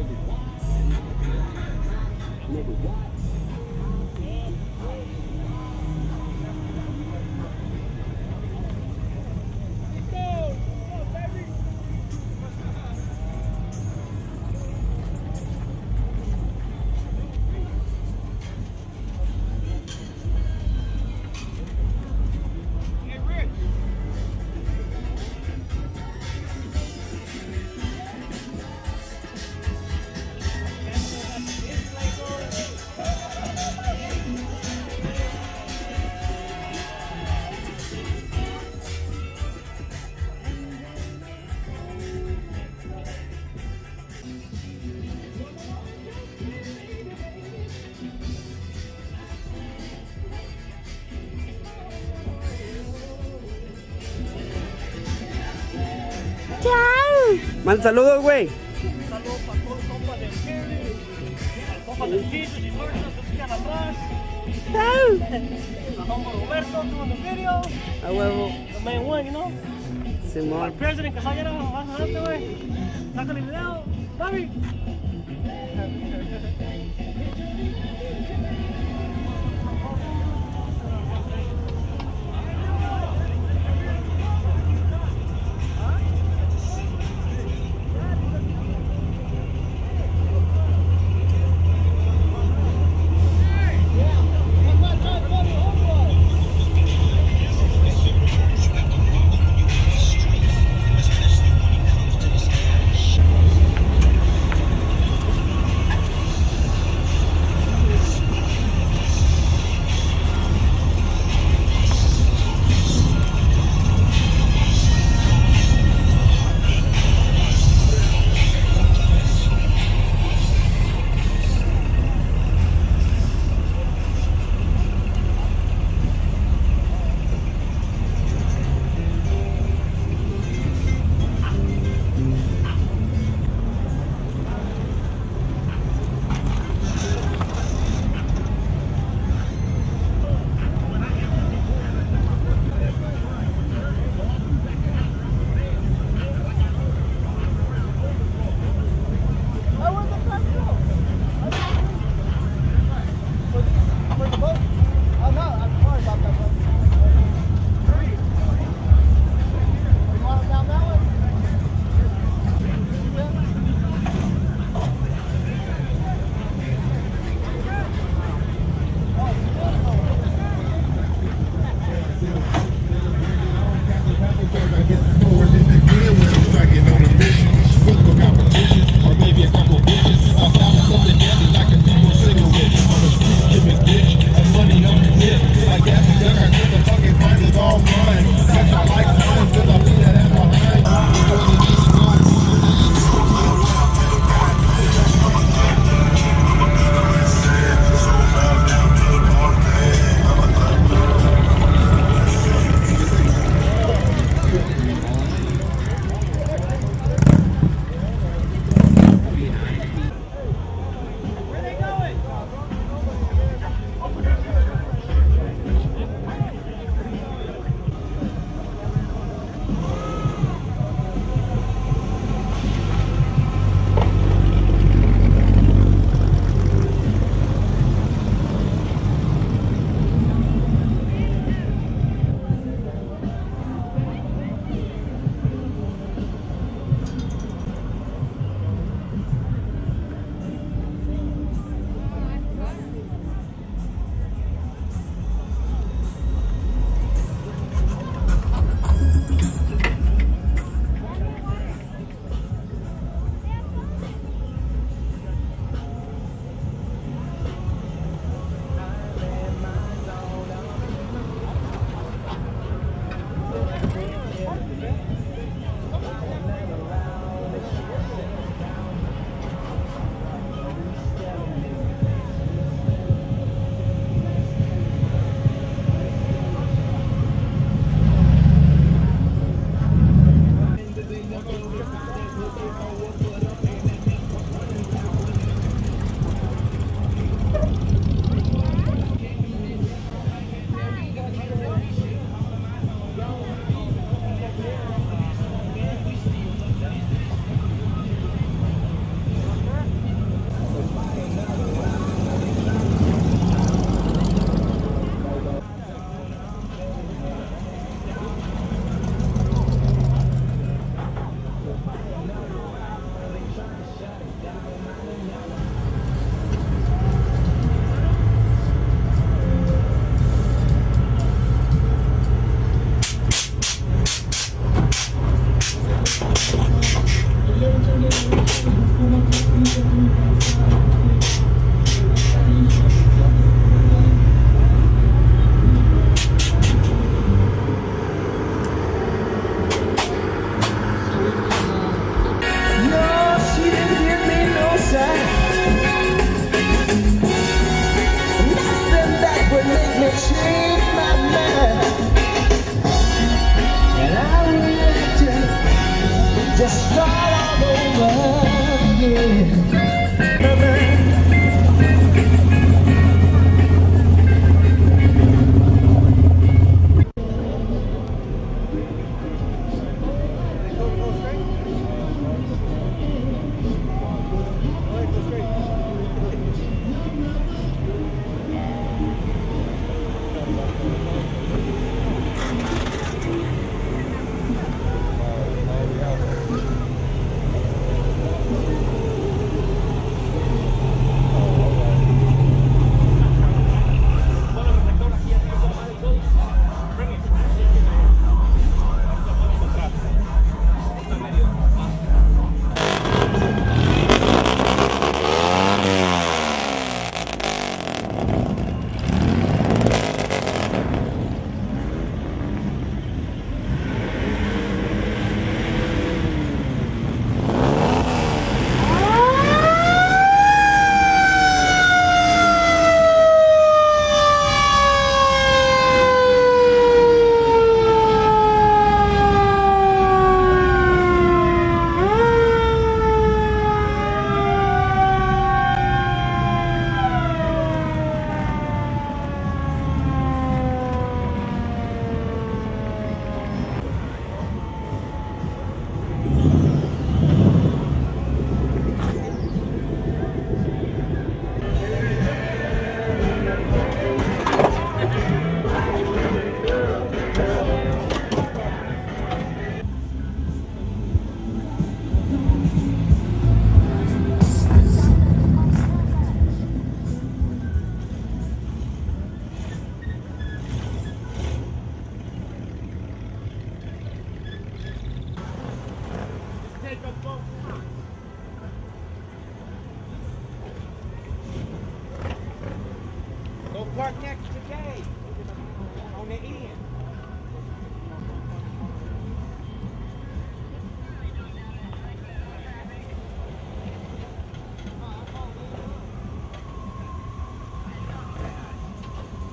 Nigga, what? Manda saludos, güey. Para todos los compas que A huevo. Simón. Güey. Sácale video.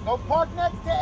Go park next to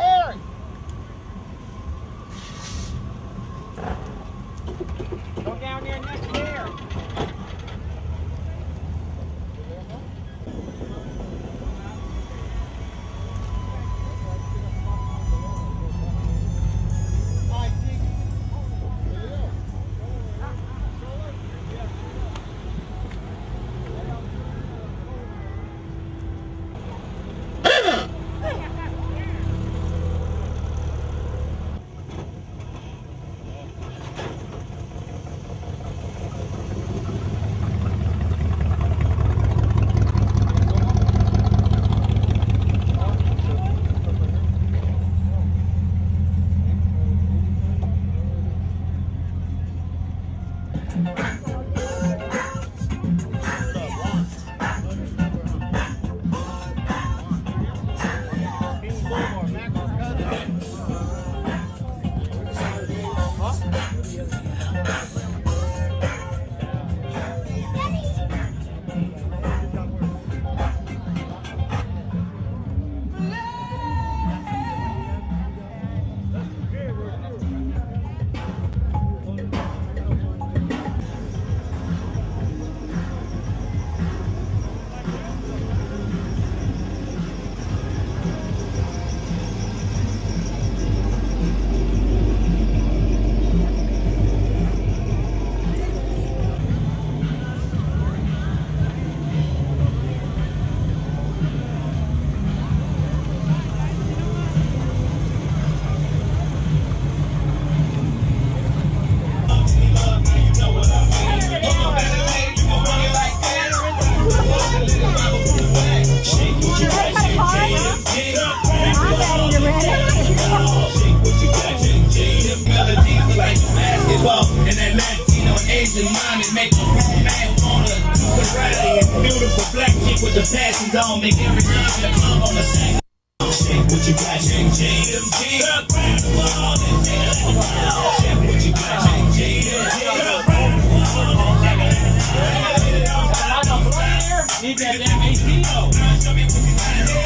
the passions on make every time the club on the same. Shake what you got, shake, the ball and take. Shake what you got, shake, shake the ball. Need that AC though. Gotta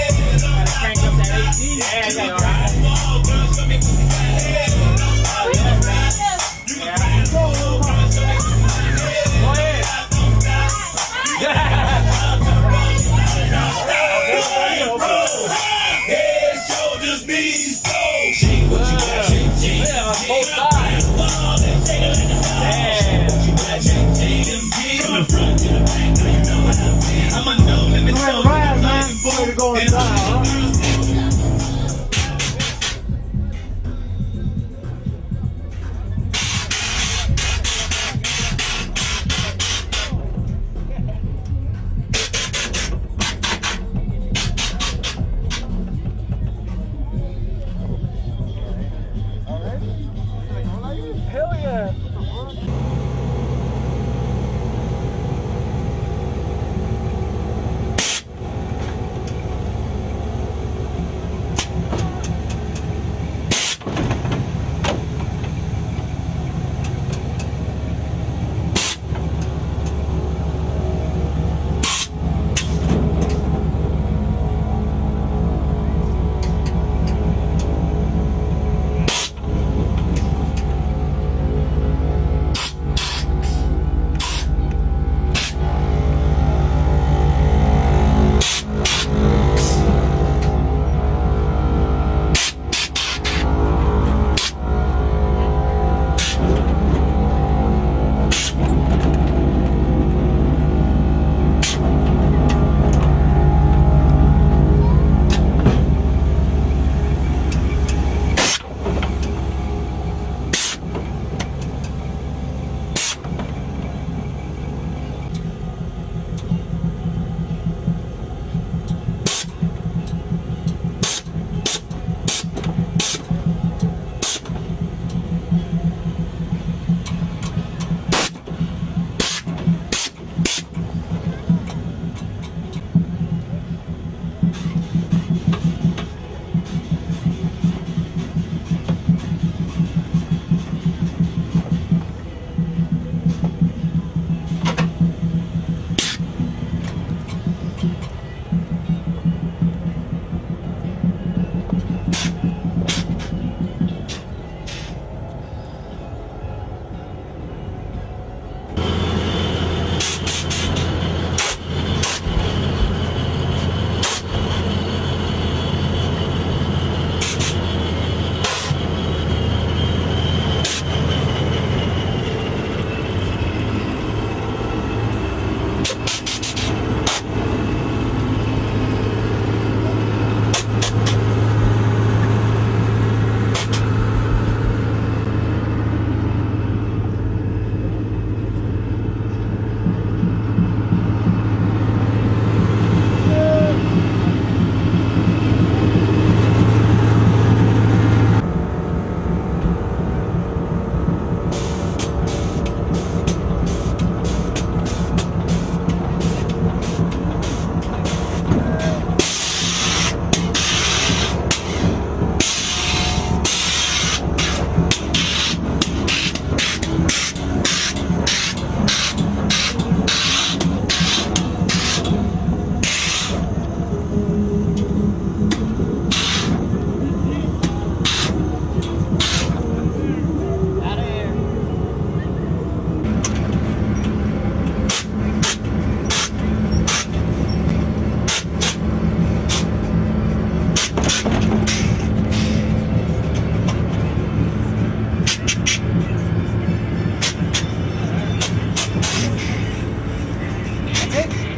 诶